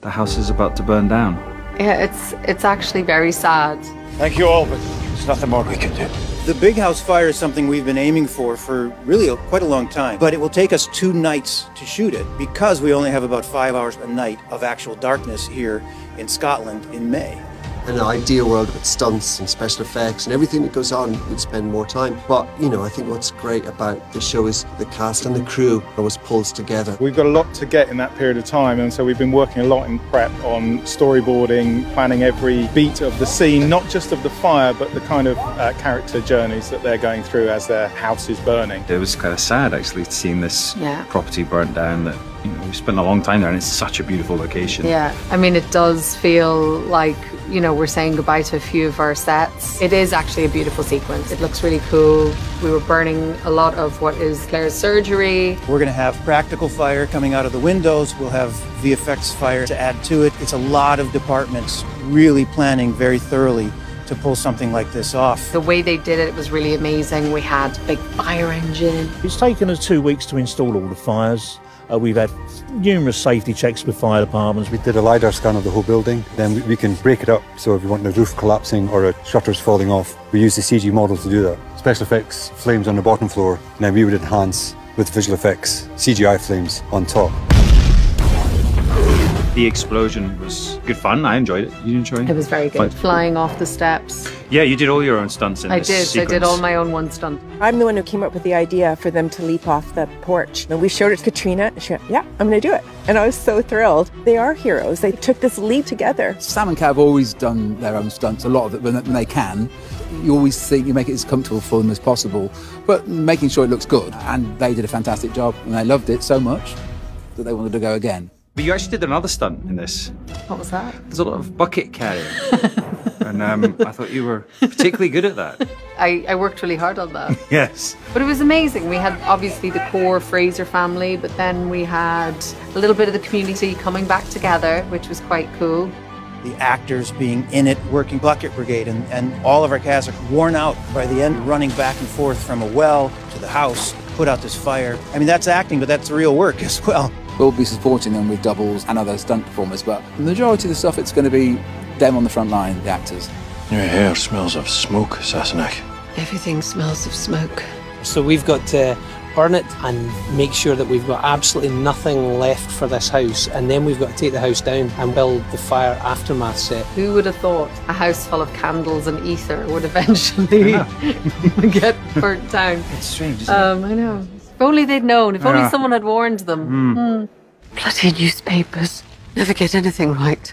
The house is about to burn down. Yeah, it's it's actually very sad. Thank you all, but there's nothing more we can do. The big house fire is something we've been aiming for for really a, quite a long time, but it will take us two nights to shoot it because we only have about five hours a night of actual darkness here in Scotland in May. In an ideal world with stunts and special effects and everything that goes on, we'd spend more time. But, you know, I think what's great about the show is the cast and the crew always pulls together. We've got a lot to get in that period of time, and so we've been working a lot in prep on storyboarding, planning every beat of the scene, not just of the fire, but the kind of uh, character journeys that they're going through as their house is burning. It was kind of sad actually seeing this Yeah. property burnt down. That you know we spent a long time there, and it's such a beautiful location. Yeah, I mean, it does feel like, you know, we're saying goodbye to a few of our sets. It is actually a beautiful sequence. It looks really cool. We were burning a lot of what is Claire's surgery. We're going to have practical fire coming out of the windows. We'll have VFX fire to add to it. It's a lot of departments really planning very thoroughly to pull something like this off. The way they did it was really amazing. We had a big fire engine. It's taken us two weeks to install all the fires. Uh, we've had numerous safety checks with fire departments. We did a LiDAR scan of the whole building. Then we, we can break it up. So if we want the roof collapsing or a shutters falling off, we use the CG model to do that. Special effects, flames on the bottom floor. And then we would enhance with visual effects, CGI flames on top. The explosion was good fun. I enjoyed it. You enjoy it? It was very good. But- Flying off the steps. Yeah, you did all your own stunts in I this did. I did all my own one stunt. I'm the one who came up with the idea for them to leap off the porch. And we showed it to Caitriona, and she went, Yeah, I'm going to do it. And I was so thrilled. They are heroes. They took this leap together. Sam and Cat have always done their own stunts, a lot of it when when they can. You always think you make it as comfortable for them as possible, but making sure it looks good. And they did a fantastic job, and they loved it so much that they wanted to go again. But you actually did another stunt in this. What was that? There's a lot of bucket carrying, and um, I thought you were particularly good at that. I, I worked really hard on that. Yes. But it was amazing. We had obviously the core Fraser family, but then we had a little bit of the community coming back together, which was quite cool. The actors being in it, working bucket brigade, and, and all of our cast are worn out by the end, running back and forth from a well to the house, put out this fire. I mean, that's acting, but that's real work as well. We'll be supporting them with doubles and other stunt performers, but the majority of the stuff it's going to be them on the front line, the actors. Your hair smells of smoke, Sassenach. Everything smells of smoke. So we've got to burn it and make sure that we've got absolutely nothing left for this house. And then we've got to take the house down and build the fire aftermath set. Who would have thought a house full of candles and ether would eventually get burnt down? It's strange. Isn't Um, I know. If only they'd known. If only Yeah. someone had warned them. Hmm. Bloody newspapers. Never get anything right.